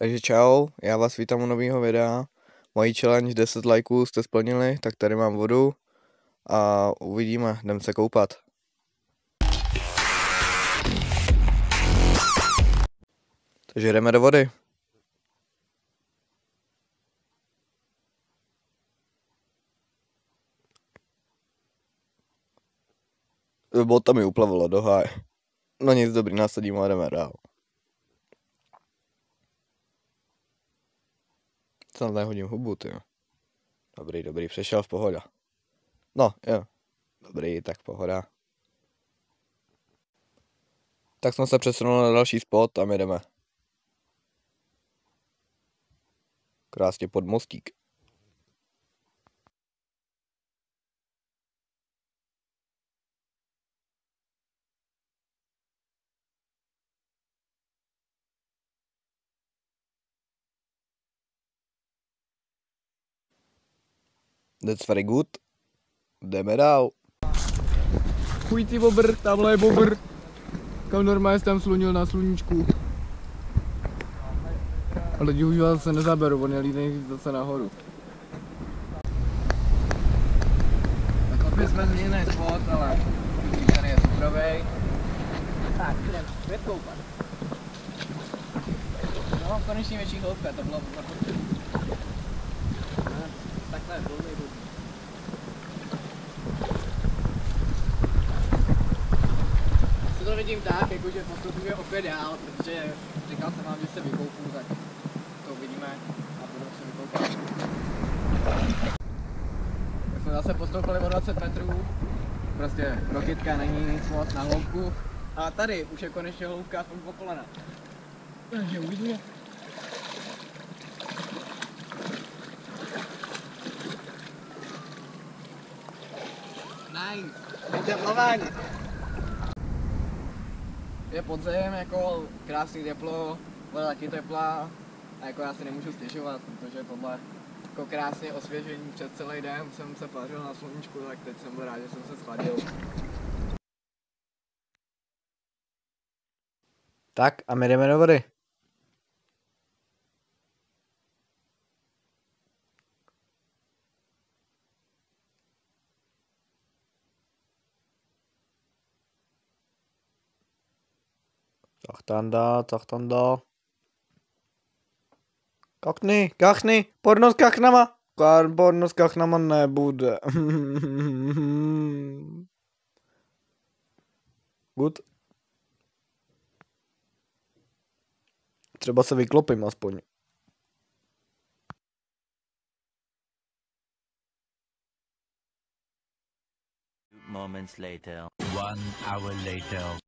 Takže čau, já vás vítám u nového videa. Mojí challenge 10 lajků jste splnili, tak tady mám vodu a uvidíme, jdem se koupat. Takže jdeme do vody. Bota mi uplavila do háje. No nic dobrý, nasadím a jdeme dál. Snad nehodím hubu, ty. Dobrý, dobrý, přešel v pohoda. No, jo. Dobrý, tak pohoda. Tak jsme se přesunuli na další spot a my jdeme. Krásně pod mostík. That's very good. Jdeme dál. Chuj ty bobr, tamhle je bobr. Kam normálně tam slunil na sluníčku. Ale lidi už vás se nezaberu, on je línej zase nahoru. Tak opět jsme změněný spot, ale tady je suprovej. Tak, jdem zpět koupat. No, konečně větší hloubka, to bylo Si to vidím tak, jakože postupuje opět dál, protože říkal jsem vám, že se vykoupu, tak to uvidíme a budu se vykoupat. Tak jsme zase postoupili o 20 metrů, prostě rokitka není nic moc na hloubku. A tady už je konečně hloubka aspoň po kolena. Takže uvidíme. Nice. Vyteplování. Je podzem, jako krásný teplo, voda taky teplá a jako já si nemůžu stěžovat, protože tohle jako krásně osvěžení přes celý den jsem se pařil na sluníčku, tak teď jsem byl rád, že jsem se schladil. Tak a my jdeme do vody. Tachtanda, tachtanda. Kakni, kachni, porno s kachnama. Kár, porno s kachnama nebude. Good. Třeba se vyklopím aspoň. moments later. One hour later.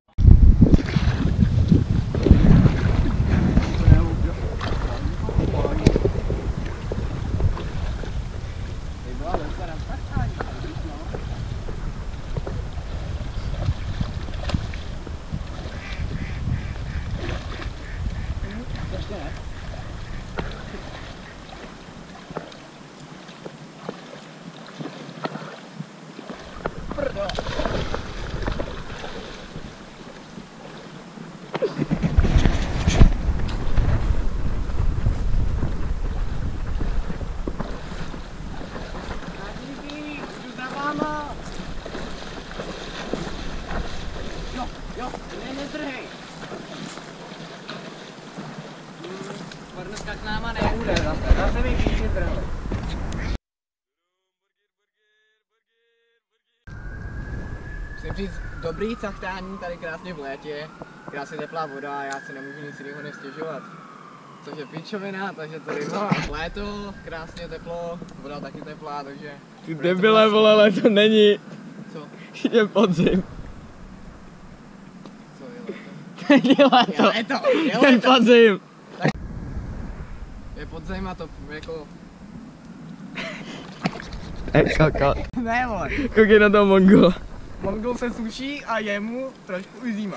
Jo, jo, ne, nezdrhej. Dneska k náma nebude zase, zase mi. Musím říct, dobrý cachtání tady krásně v létě, krásně teplá voda, já si nemůžu nic jiného nestěžovat. Což je píčovina, takže tady no, léto, krásně teplo, voda taky teplá, takže... Ty debile, vole, léto není. Co? Je podzim. Co je léto? Není Je léto. léto, je Je léto. podzim. Je podzim a to jako... Kaka. Ne vole, Koukej na toho mongola. Mongol se suší a jemu trošku i zima.